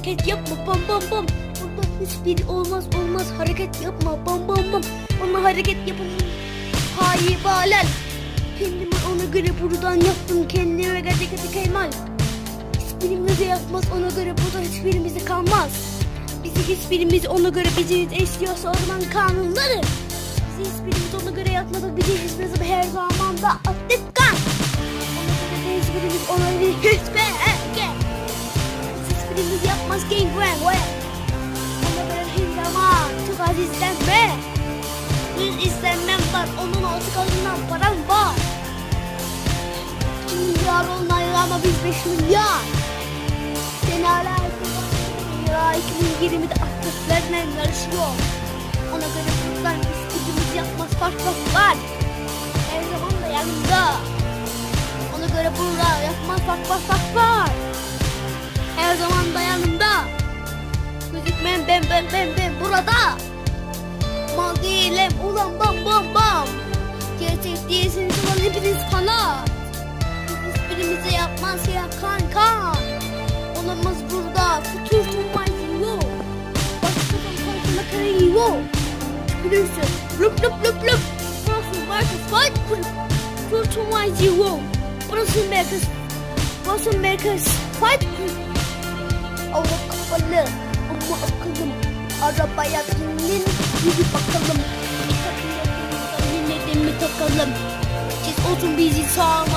hareket yapma bam bam bam. Burada hiçbir olmaz olmaz hareket yapma bam bam bam. Ona hareket yapalım. Hayır balal. Kendimi ona göre buradan yaptım kendime gerçekten kemal. Hiçbirimize yapmaz ona göre burada hiçbirimize kalmaz. Bizi hiçbirimiz ona göre bizi eşliyorsa orman kanunları. Bizi hiçbirimiz ona göre yapmadık bizi hiçbirimiz her zaman da attık kan. Ona göre hiçbirimiz ona göre hiçbir Hiçbirimiz yapmaz gangrene ve Ona her zaman çok az izlenme. Yüz izlenmem var onun altı kalından param var. 2 milyar olmayı ama biz 5 milyar. Seni hala ya 2020'de aktiflerle yarışıyor. Ona göre buradan istediğimiz yapmaz fark fark var. Her zaman da yanında. Ona göre burada yapmaz fark fark fark var. Ben ben ben burada. Mal değilim ulan bam bam bam. Gerçek değilsiniz ulan hepiniz kanat. Hiçbirimize yapmaz ya kan kan. Olamaz burada. Futur tutmayın yok. Başkadan korkuna karayı yok. Biliyorsun. Lup lup lup lup. Burası merkez fight kulüp. Futur tutmayın yok. Burası merkez. Burası merkez fight kulüp. Avra kapalı. Arabaya binin. Yürü bakalım. Dinledin mi takalım. Siz olsun bizi sağmadın